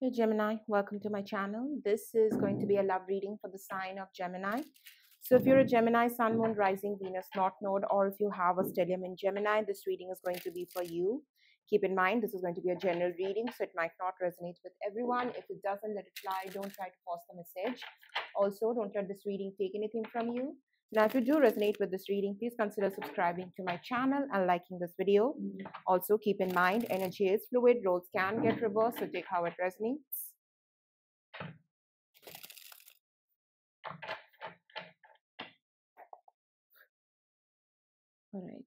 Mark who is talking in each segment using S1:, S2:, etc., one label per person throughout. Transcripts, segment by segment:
S1: Hey Gemini, welcome to my channel. This is going to be a love reading for the sign of Gemini. So if you're a Gemini, Sun, Moon, Rising, Venus, North Node, or if you have a stellium in Gemini, this reading is going to be for you. Keep in mind, this is going to be a general reading, so it might not resonate with everyone. If it doesn't, let it fly. Don't try to force the message. Also, don't let this reading take anything from you. Now, if you do resonate with this reading, please consider subscribing to my channel and liking this video. Also, keep in mind, energy is fluid, roles can get reversed, so take how it resonates. All right.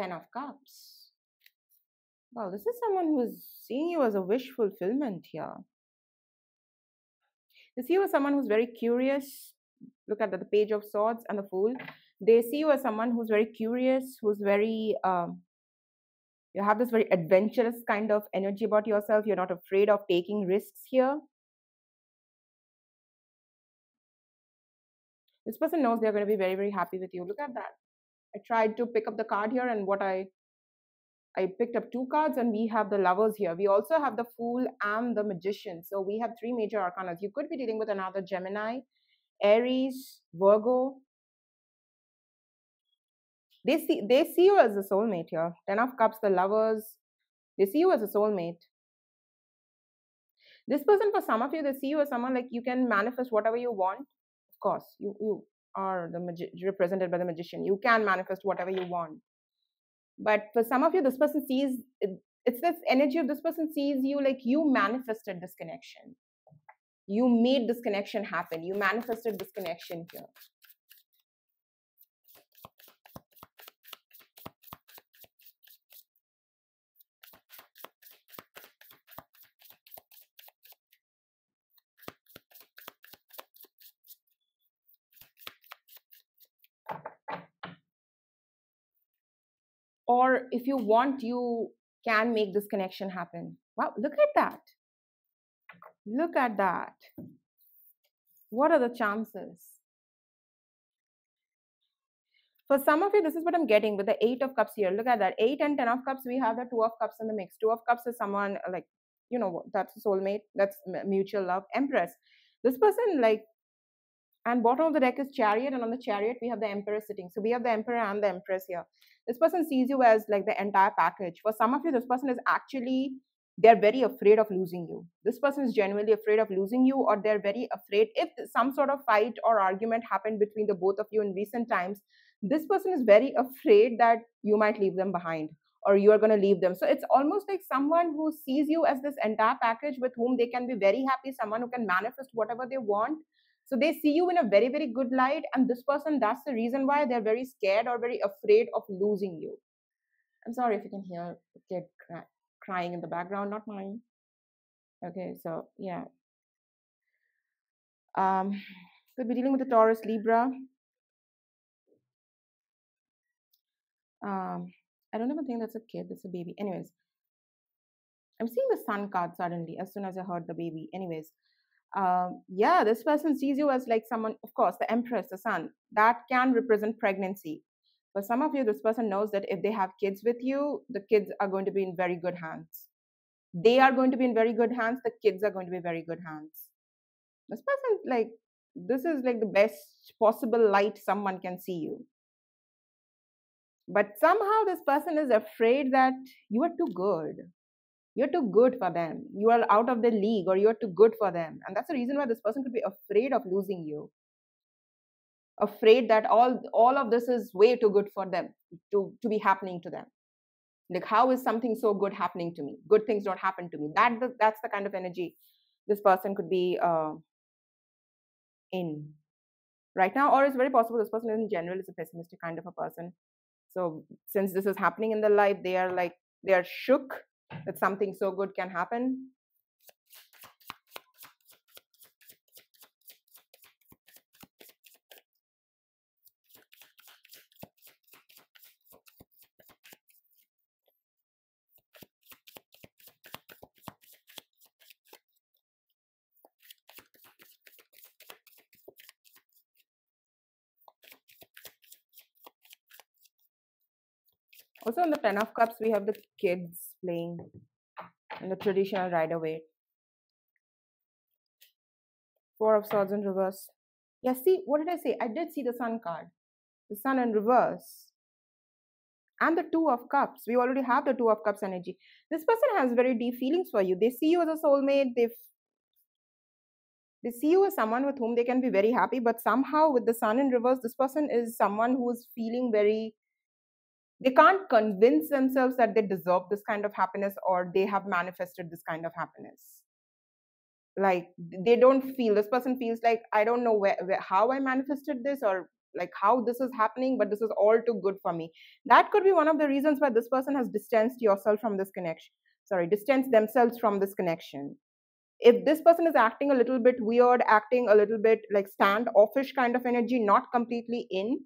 S1: Ten of Cups. Wow, this is someone who is seeing you as a wish fulfillment here. They see you as someone who's very curious. Look at the, the Page of Swords and the Fool. They see you as someone who's very curious, who's very, um, you have this very adventurous kind of energy about yourself. You're not afraid of taking risks here. This person knows they're going to be very, very happy with you. Look at that. I tried to pick up the card here and what I I picked up two cards and we have the lovers here. We also have the fool and the magician. So we have three major arcana. You could be dealing with another Gemini, Aries, Virgo. They see they see you as a soulmate here. Ten of Cups, the lovers. They see you as a soulmate. This person, for some of you, they see you as someone like you can manifest whatever you want. Of course, you you are the magi- represented by the magician. You can manifest whatever you want. But for some of you, this person sees it's this energy of this person sees you like you manifested this connection. You made this connection happen. You manifested this connection here. Or if you want you can make this connection happen. Wow look at that. Look at that. What are the chances? For some of you this is what i'm getting with the eight of cups here. Look at that. Eight and ten of cups we have the two of cups in the mix. Two of cups is someone like you know that's soulmate that's mutual love empress. This person like and bottom of the deck is chariot and on the chariot we have the emperor sitting. So we have the emperor and the empress here. This person sees you as like the entire package. For some of you this person is actually they're very afraid of losing you. This person is genuinely afraid of losing you or they're very afraid if some sort of fight or argument happened between the both of you in recent times this person is very afraid that you might leave them behind or you are going to leave them. So it's almost like someone who sees you as this entire package with whom they can be very happy someone who can manifest whatever they want so they see you in a very, very good light. And this person, that's the reason why they're very scared or very afraid of losing you. I'm sorry if you can hear the kid cry, crying in the background, not mine. Okay, so yeah. Um, could be dealing with the Taurus Libra. Um, I don't even think that's a kid, that's a baby. Anyways, I'm seeing the sun card suddenly as soon as I heard the baby. Anyways, um, yeah, this person sees you as like someone, of course, the empress, the sun, that can represent pregnancy. For some of you, this person knows that if they have kids with you, the kids are going to be in very good hands. They are going to be in very good hands. The kids are going to be very good hands. This person, like, this is like the best possible light someone can see you. But somehow this person is afraid that you are too good you're too good for them. You are out of the league or you're too good for them. And that's the reason why this person could be afraid of losing you. Afraid that all all of this is way too good for them to to be happening to them. Like how is something so good happening to me? Good things don't happen to me. That that's the kind of energy this person could be uh, in right now. Or it's very possible this person in general is a pessimistic kind of a person. So since this is happening in their life they are like they are shook that something so good can happen. also in the ten of cups we have the kids playing in the traditional Rider Waite. Four of Swords in reverse. Yeah, see, what did I say? I did see the Sun card. The Sun in reverse. And the Two of Cups. We already have the Two of Cups energy. This person has very deep feelings for you. They see you as a soulmate. They they see you as someone with whom they can be very happy, but somehow with the Sun in reverse, this person is someone who is feeling very they can't convince themselves that they deserve this kind of happiness or they have manifested this kind of happiness. Like they don't feel this person feels like i don't know where, where, how i manifested this or like how this is happening but this is all too good for me. That could be one of the reasons why this person has distanced yourself from this connection sorry distanced themselves from this connection. If this person is acting a little bit weird acting a little bit like standoffish kind of energy not completely in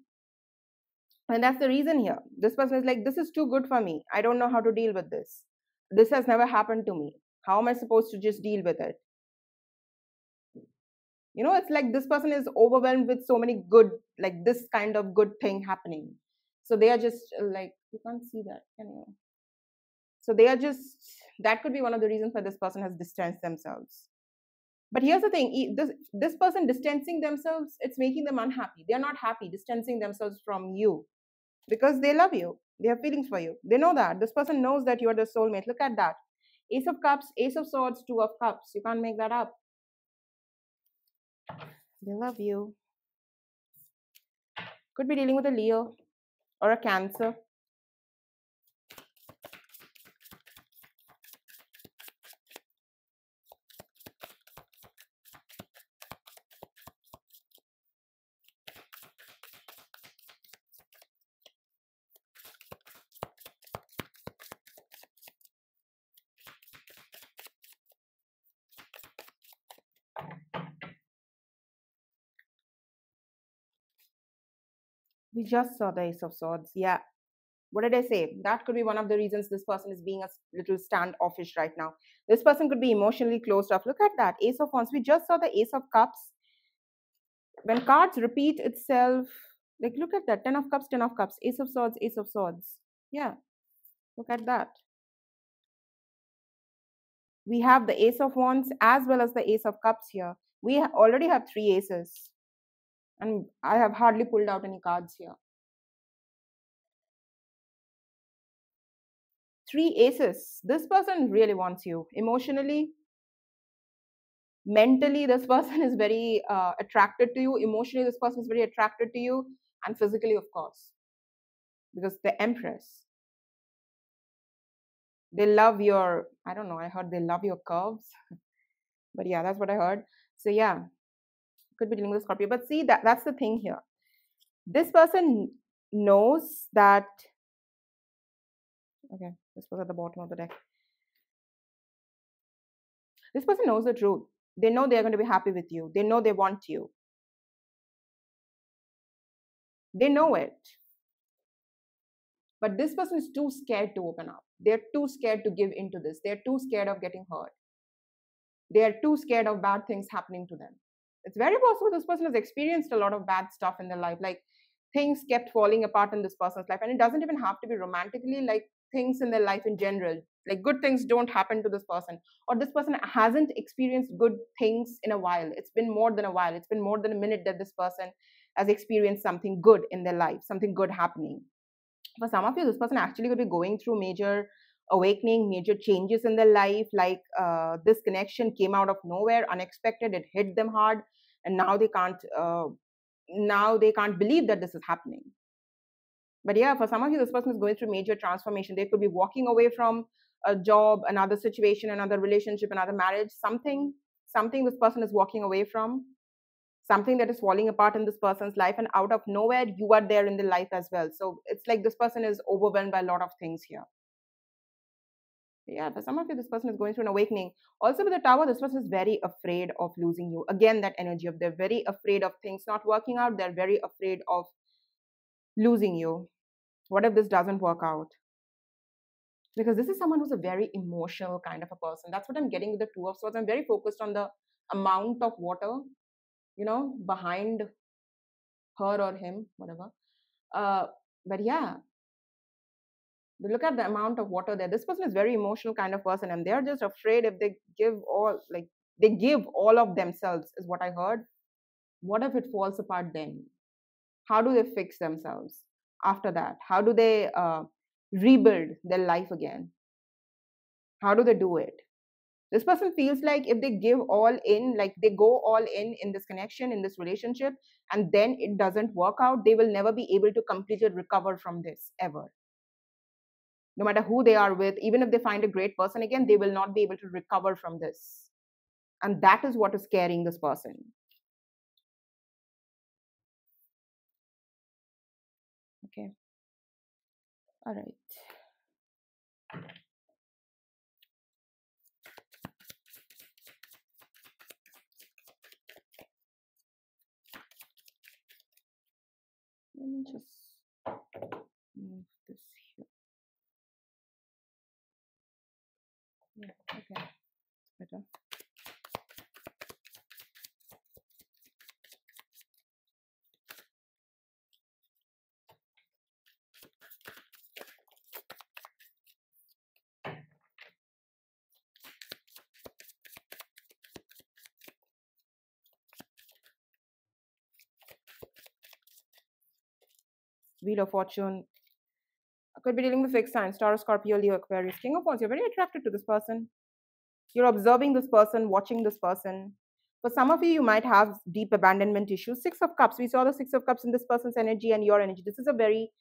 S1: and that's the reason here. This person is like, this is too good for me. I don't know how to deal with this. This has never happened to me. How am I supposed to just deal with it? You know, it's like this person is overwhelmed with so many good, like this kind of good thing happening. So they are just uh, like, you can't see that, can you? So they are just, that could be one of the reasons why this person has distanced themselves. But here's the thing this, this person distancing themselves, it's making them unhappy. They're not happy distancing themselves from you because they love you. They have feelings for you. They know that. This person knows that you are the soulmate. Look at that. Ace of Cups, Ace of Swords, Two of Cups. You can't make that up. They love you. Could be dealing with a Leo or a Cancer. We just saw the Ace of Swords. Yeah. What did I say? That could be one of the reasons this person is being a little standoffish right now. This person could be emotionally closed off. Look at that. Ace of Wands. We just saw the Ace of Cups. When cards repeat itself, like look at that. Ten of Cups, Ten of Cups, Ace of Swords, Ace of Swords. Yeah. Look at that. We have the Ace of Wands as well as the Ace of Cups here. We already have three aces and I have hardly pulled out any cards here. Three aces. This person really wants you emotionally, mentally. This person is very uh, attracted to you. Emotionally, this person is very attracted to you, and physically, of course, because the Empress. They love your. I don't know. I heard they love your curves, but yeah, that's what I heard. So yeah, could be dealing with Scorpio. But see, that that's the thing here. This person knows that. Okay, this was at the bottom of the deck. This person knows the truth. They know they're going to be happy with you. They know they want you. They know it. But this person is too scared to open up. They're too scared to give into this. They're too scared of getting hurt. They are too scared of bad things happening to them it's very possible this person has experienced a lot of bad stuff in their life like things kept falling apart in this person's life and it doesn't even have to be romantically like things in their life in general like good things don't happen to this person or this person hasn't experienced good things in a while. It's been more than a while. It's been more than a minute that this person has experienced something good in their life something good happening. For some of you this person actually could be going through major awakening major changes in their life like uh, this connection came out of nowhere unexpected it hit them hard and now they can't uh, now they can't believe that this is happening. But yeah for some of you this person is going through major transformation. They could be walking away from a job another situation another relationship another marriage something something this person is walking away from something that is falling apart in this person's life and out of nowhere you are there in the life as well. So it's like this person is overwhelmed by a lot of things here yeah, for some of you, this person is going through an awakening. Also, with the tower, this person is very afraid of losing you. Again, that energy of they're very afraid of things not working out. They're very afraid of losing you. What if this doesn't work out? Because this is someone who's a very emotional kind of a person. That's what I'm getting with the Two of Swords. I'm very focused on the amount of water, you know, behind her or him, whatever. Uh, but yeah, look at the amount of water there. This person is very emotional kind of person and they're just afraid if they give all like they give all of themselves is what i heard. What if it falls apart then? How do they fix themselves after that? How do they uh, rebuild their life again? How do they do it? This person feels like if they give all in like they go all in in this connection in this relationship and then it doesn't work out they will never be able to completely recover from this ever no matter who they are with, even if they find a great person again, they will not be able to recover from this. And that is what is carrying this person. Okay. All right. Let me just okay. Wheel of Fortune could be dealing with fixed signs, Taurus, Scorpio, Leo, Aquarius, King of Wands. You're very attracted to this person. You're observing this person, watching this person. For some of you, you might have deep abandonment issues. Six of Cups. We saw the Six of Cups in this person's energy and your energy. This is a very,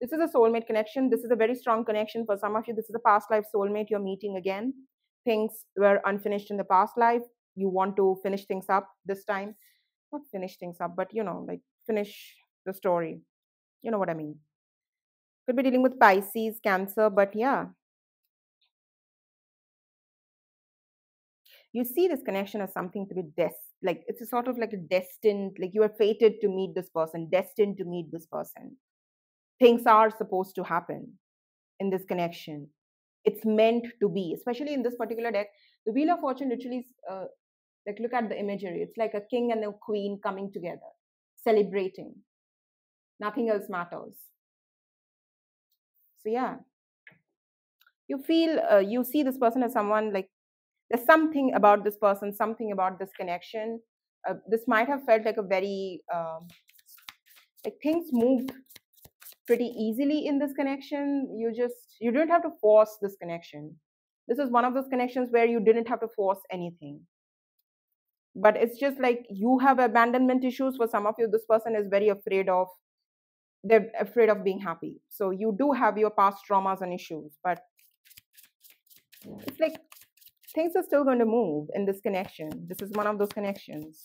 S1: this is a soulmate connection. This is a very strong connection. For some of you, this is a past life soulmate you're meeting again. Things were unfinished in the past life. You want to finish things up this time. Not finish things up, but you know, like finish the story. You know what I mean. Could be dealing with Pisces, Cancer, but yeah. You see this connection as something to be des like it's a sort of like a destined, like you are fated to meet this person, destined to meet this person. Things are supposed to happen in this connection. It's meant to be, especially in this particular deck. The Wheel of Fortune literally uh, like look at the imagery. It's like a king and a queen coming together, celebrating. Nothing else matters so yeah. You feel uh, you see this person as someone like there's something about this person something about this connection. Uh, this might have felt like a very um, like things moved pretty easily in this connection. You just you didn't have to force this connection. This is one of those connections where you didn't have to force anything. But it's just like you have abandonment issues for some of you. This person is very afraid of they're afraid of being happy. So you do have your past traumas and issues, but it's like things are still going to move in this connection. This is one of those connections.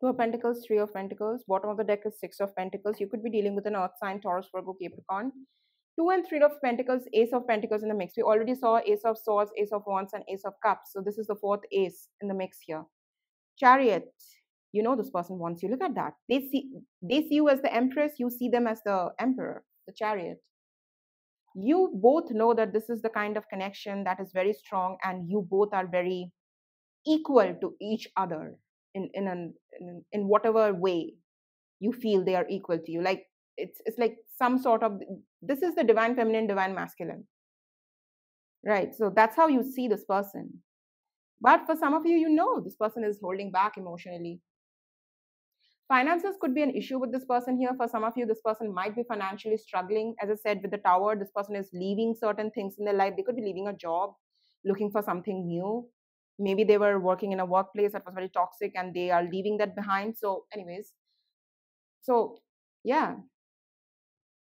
S1: Two of Pentacles, Three of Pentacles. Bottom of the deck is Six of Pentacles. You could be dealing with an Earth sign, Taurus, Virgo, Capricorn. Two and Three of Pentacles, Ace of Pentacles in the mix. We already saw Ace of Swords, Ace of Wands, and Ace of Cups. So this is the fourth Ace in the mix here. Chariot. You know this person wants you. Look at that. They see they see you as the Empress. You see them as the Emperor, the Chariot. You both know that this is the kind of connection that is very strong, and you both are very equal to each other in in an in, in whatever way you feel they are equal to you. Like it's it's like some sort of this is the divine feminine divine masculine. Right? So that's how you see this person. But for some of you you know this person is holding back emotionally. Finances could be an issue with this person here. For some of you this person might be financially struggling. As i said with the tower this person is leaving certain things in their life. They could be leaving a job looking for something new maybe they were working in a workplace that was very toxic and they are leaving that behind. So anyways. So yeah.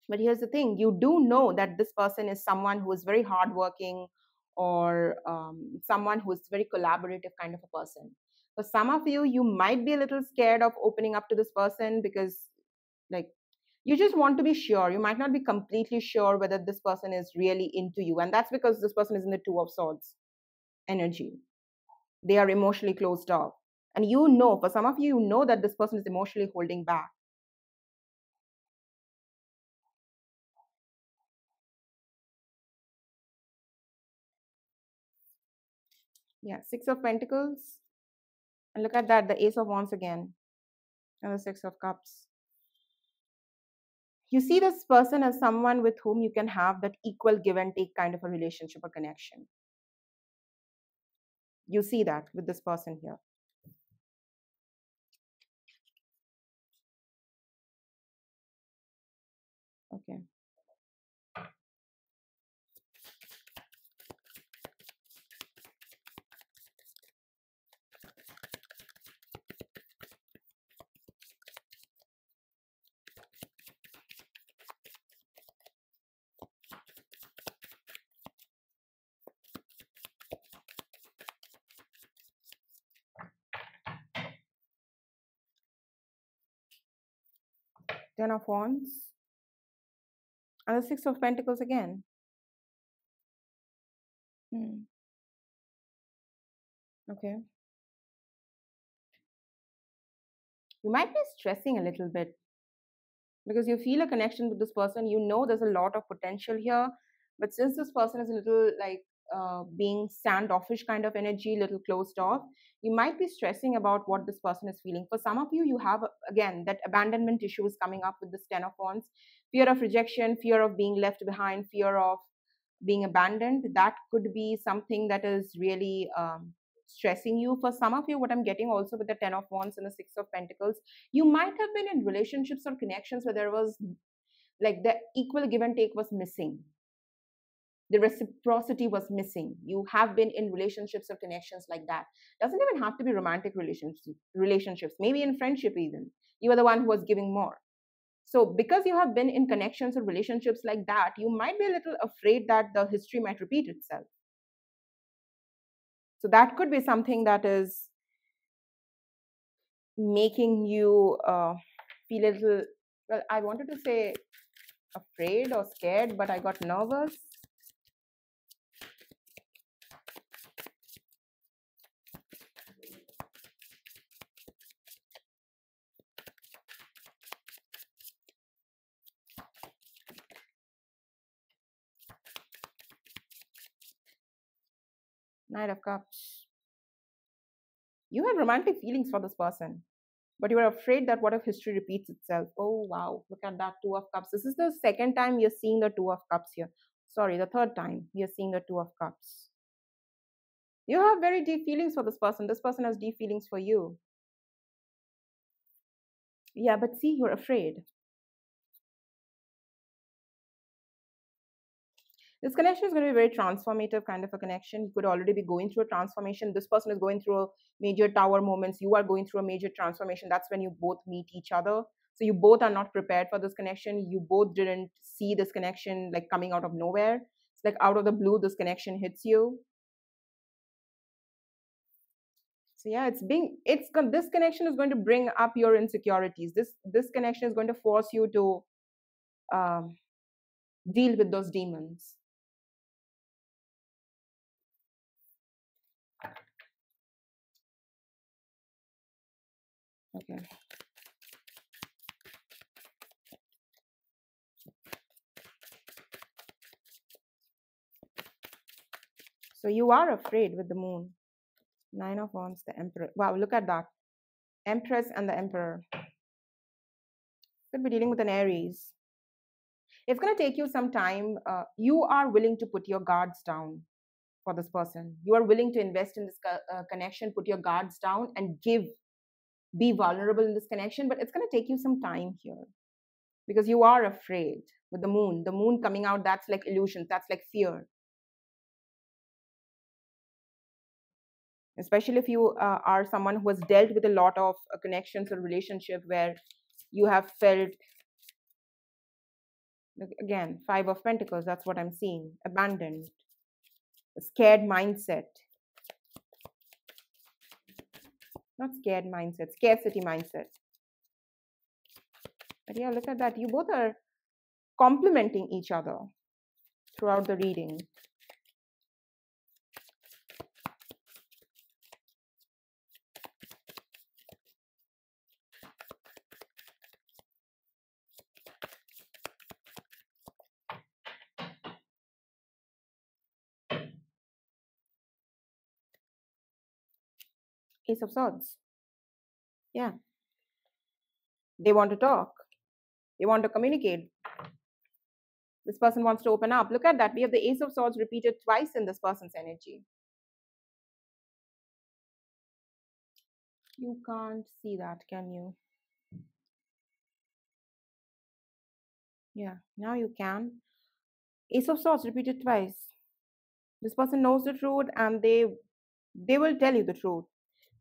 S1: But here's the thing you do know that this person is someone who is very hardworking or um, someone who is very collaborative kind of a person. For some of you you might be a little scared of opening up to this person because like you just want to be sure. You might not be completely sure whether this person is really into you and that's because this person is in the two of swords energy they are emotionally closed off. And you know, for some of you, you know that this person is emotionally holding back. Yeah, Six of Pentacles. And look at that, the Ace of Wands again, and the Six of Cups. You see this person as someone with whom you can have that equal give and take kind of a relationship or connection. You see that with this person here. Okay. Of Wands. And the Six of Pentacles again. Hmm. Okay. You might be stressing a little bit because you feel a connection with this person. You know there's a lot of potential here. But since this person is a little like uh, being standoffish kind of energy, little closed off, you might be stressing about what this person is feeling. For some of you, you have again that abandonment issue is coming up with this Ten of Wands, fear of rejection, fear of being left behind, fear of being abandoned. That could be something that is really um, stressing you. For some of you, what I'm getting also with the Ten of Wands and the Six of Pentacles, you might have been in relationships or connections where there was like the equal give and take was missing the reciprocity was missing. You have been in relationships or connections like that. Doesn't even have to be romantic relationships relationships maybe in friendship even. You are the one who was giving more. So because you have been in connections or relationships like that you might be a little afraid that the history might repeat itself. So that could be something that is making you uh, feel a little well i wanted to say afraid or scared but i got nervous Knight of Cups. You have romantic feelings for this person, but you are afraid that what if history repeats itself? Oh, wow. Look at that Two of Cups. This is the second time you're seeing the Two of Cups here. Sorry, the third time you're seeing the Two of Cups. You have very deep feelings for this person. This person has deep feelings for you. Yeah, but see, you're afraid. This connection is going to be very transformative kind of a connection. You could already be going through a transformation. This person is going through a major tower moments. You are going through a major transformation. That's when you both meet each other. So you both are not prepared for this connection. You both didn't see this connection like coming out of nowhere. It's like out of the blue this connection hits you. So yeah it's being it's this connection is going to bring up your insecurities. This this connection is going to force you to um, deal with those demons Okay. So you are afraid with the moon. Nine of Wands, the Emperor. Wow, look at that. Empress and the Emperor. Could be dealing with an Aries. It's going to take you some time. Uh, you are willing to put your guards down for this person. You are willing to invest in this uh, connection, put your guards down, and give be vulnerable in this connection, but it's going to take you some time here because you are afraid with the moon. The moon coming out, that's like illusions, that's like fear. Especially if you uh, are someone who has dealt with a lot of uh, connections or relationship where you have felt again five of pentacles that's what i'm seeing abandoned a scared mindset not scared mindset, scarcity mindset. But yeah, look at that. You both are complementing each other throughout the reading. Ace of Swords. Yeah. They want to talk. They want to communicate. This person wants to open up. Look at that. We have the Ace of Swords repeated twice in this person's energy. You can't see that, can you? Yeah, now you can. Ace of Swords repeated twice. This person knows the truth and they they will tell you the truth.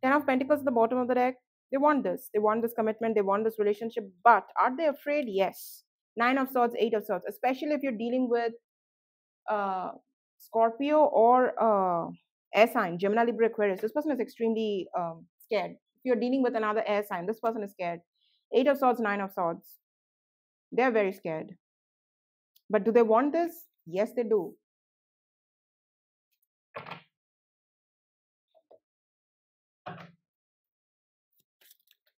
S1: Ten of Pentacles at the bottom of the deck. They want this. They want this commitment. They want this relationship. But are they afraid? Yes. Nine of Swords, Eight of Swords. Especially if you're dealing with uh, Scorpio or uh, air sign, Gemini, Libra, Aquarius. This person is extremely um, scared. If you're dealing with another air sign, this person is scared. Eight of Swords, Nine of Swords. They're very scared. But do they want this? Yes, they do.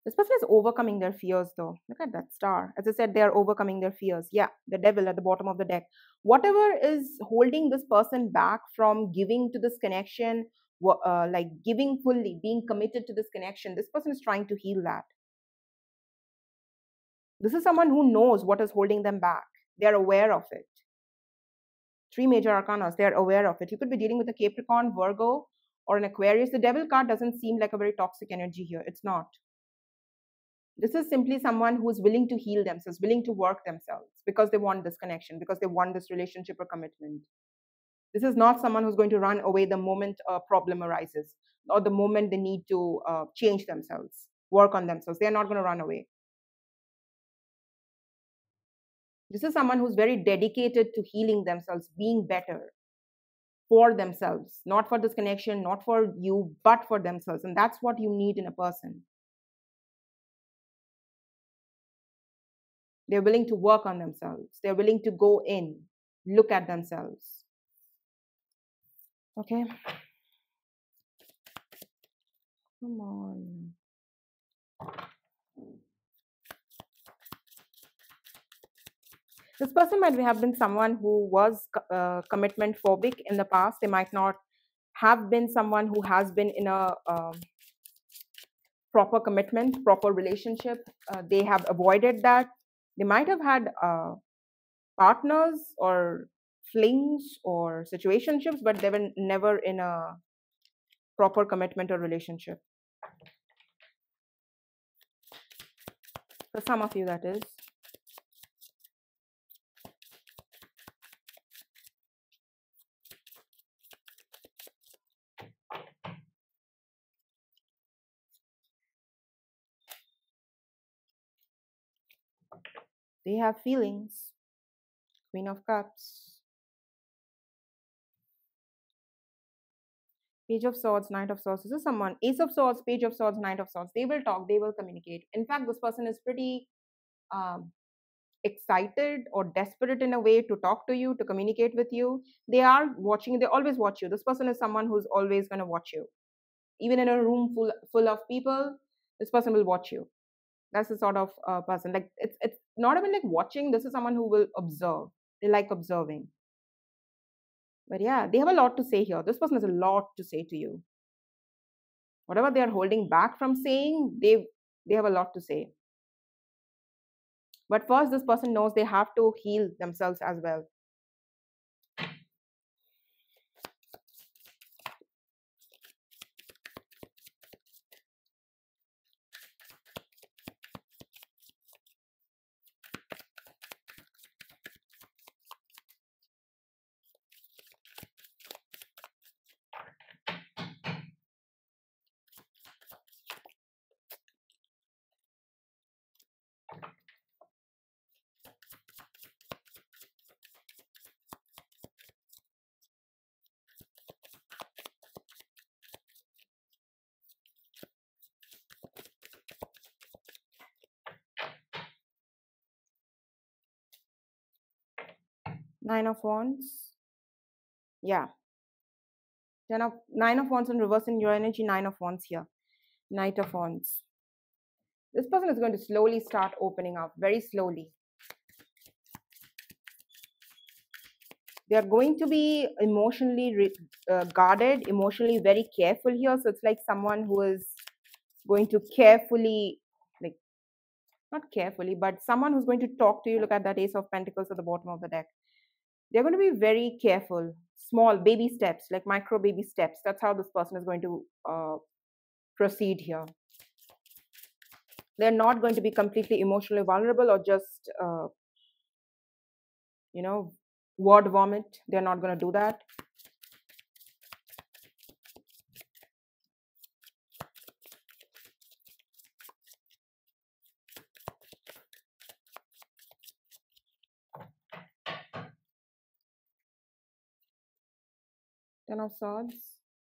S1: This person is overcoming their fears, though. Look at that star. As I said, they are overcoming their fears. Yeah, the devil at the bottom of the deck. Whatever is holding this person back from giving to this connection, uh, like giving fully, being committed to this connection, this person is trying to heal that. This is someone who knows what is holding them back. They are aware of it. Three major arcanas, they are aware of it. You could be dealing with a Capricorn, Virgo, or an Aquarius. The devil card doesn't seem like a very toxic energy here. It's not. This is simply someone who is willing to heal themselves, willing to work themselves because they want this connection, because they want this relationship or commitment. This is not someone who's going to run away the moment a problem arises or the moment they need to uh, change themselves, work on themselves. They are not going to run away. This is someone who's very dedicated to healing themselves, being better for themselves, not for this connection, not for you, but for themselves. And that's what you need in a person. They're willing to work on themselves. They're willing to go in, look at themselves. Okay? Come on. This person might have been someone who was uh, commitment phobic in the past. They might not have been someone who has been in a uh, proper commitment, proper relationship. Uh, they have avoided that they might have had uh, partners or flings or situationships, but they were never in a proper commitment or relationship. For some of you, that is. They have feelings. Queen of Cups. Page of Swords, Knight of Swords. This is someone. Ace of Swords, Page of Swords, Knight of Swords. They will talk, they will communicate. In fact, this person is pretty um, excited or desperate in a way to talk to you, to communicate with you. They are watching, they always watch you. This person is someone who's always going to watch you. Even in a room full, full of people, this person will watch you that's the sort of uh, person like it's it's not even like watching this is someone who will observe. They like observing. But yeah they have a lot to say here. This person has a lot to say to you. Whatever they are holding back from saying they they have a lot to say. But first this person knows they have to heal themselves as well Nine of Wands. Yeah. Ten of Nine of Wands in reverse in your energy. Nine of Wands here. Knight of Wands. This person is going to slowly start opening up, very slowly. They are going to be emotionally uh, guarded, emotionally very careful here. So it's like someone who is going to carefully, like, not carefully, but someone who's going to talk to you. Look at that Ace of Pentacles at the bottom of the deck. They're going to be very careful, small baby steps, like micro baby steps. That's how this person is going to uh, proceed here. They're not going to be completely emotionally vulnerable or just, uh, you know, word vomit. They're not going to do that. Ten of Swords,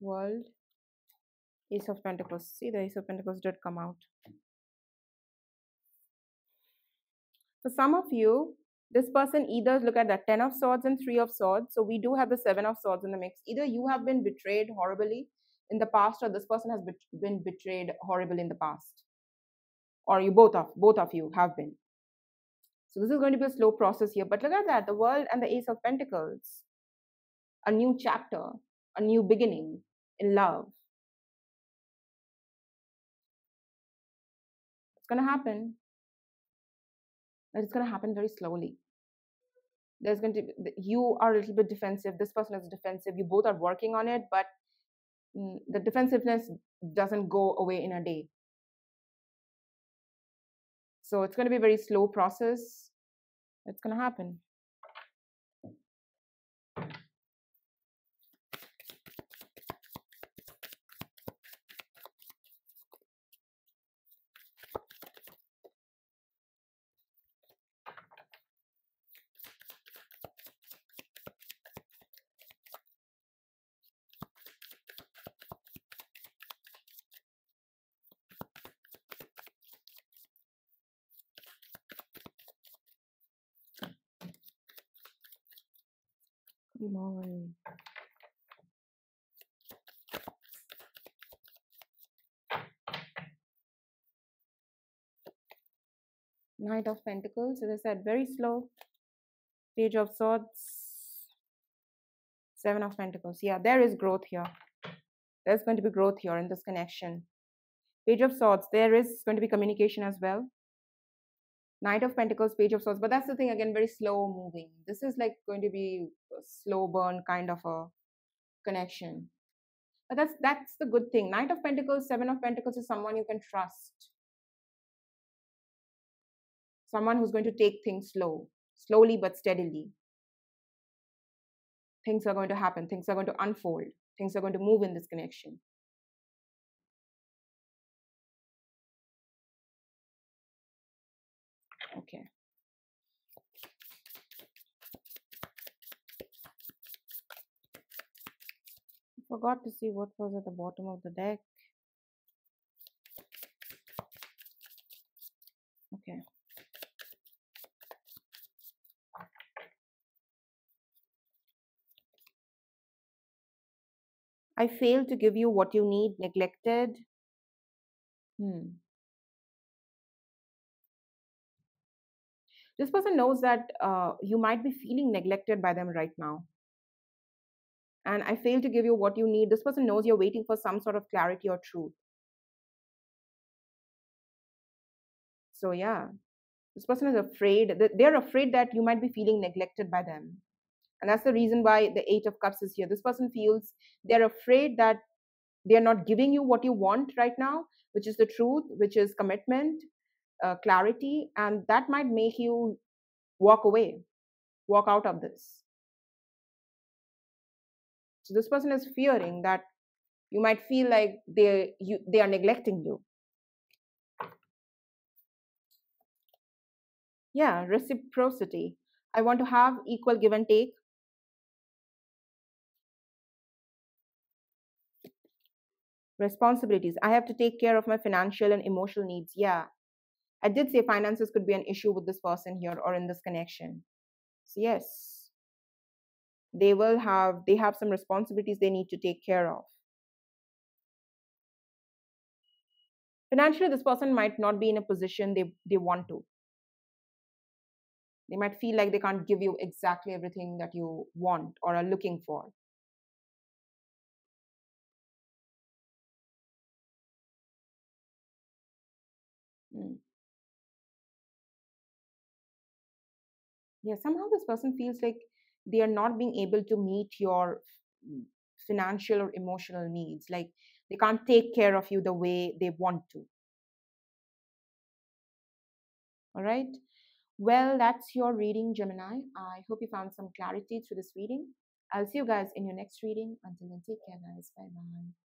S1: World, Ace of Pentacles. See, the Ace of Pentacles did come out. For some of you, this person either look at that 10 of swords and 3 of swords. So we do have the 7 of swords in the mix. Either you have been betrayed horribly in the past or this person has been betrayed horribly in the past. Or you both of both of you have been. So this is going to be a slow process here. But look at that, the world and the ace of pentacles. A new chapter, a new beginning in love. It's going to happen. That it's going to happen very slowly. There's going to be you are a little bit defensive this person is defensive you both are working on it but mm, the defensiveness doesn't go away in a day. So it's going to be a very slow process. It's going to happen Come Knight of Pentacles, as I said, very slow. Page of Swords, Seven of Pentacles. Yeah, there is growth here. There's going to be growth here in this connection. Page of Swords, there is going to be communication as well. Knight of Pentacles, Page of Swords. But that's the thing, again, very slow moving. This is like going to be a slow burn kind of a connection. But that's that's the good thing. Knight of Pentacles, Seven of Pentacles is someone you can trust. Someone who's going to take things slow, slowly but steadily. Things are going to happen, things are going to unfold, things are going to move in this connection. Okay. Forgot to see what was at the bottom of the deck. Okay. I failed to give you what you need, neglected. Hmm. this person knows that uh, you might be feeling neglected by them right now and i fail to give you what you need. This person knows you're waiting for some sort of clarity or truth. So yeah. This person is afraid they're afraid that you might be feeling neglected by them. And that's the reason why the eight of cups is here. This person feels they're afraid that they're not giving you what you want right now which is the truth which is commitment uh, clarity and that might make you walk away walk out of this so this person is fearing that you might feel like they you they are neglecting you. Yeah reciprocity. I want to have equal give and take. Responsibilities. I have to take care of my financial and emotional needs. Yeah. I did say finances could be an issue with this person here or in this connection. So yes, they will have they have some responsibilities they need to take care of. Financially, this person might not be in a position they, they want to. They might feel like they can't give you exactly everything that you want or are looking for. Mm. Yeah, somehow this person feels like they are not being able to meet your mm, financial or emotional needs. Like they can't take care of you the way they want to. All right. Well, that's your reading, Gemini. I hope you found some clarity through this reading. I'll see you guys in your next reading. Until then, take care, guys. Bye bye.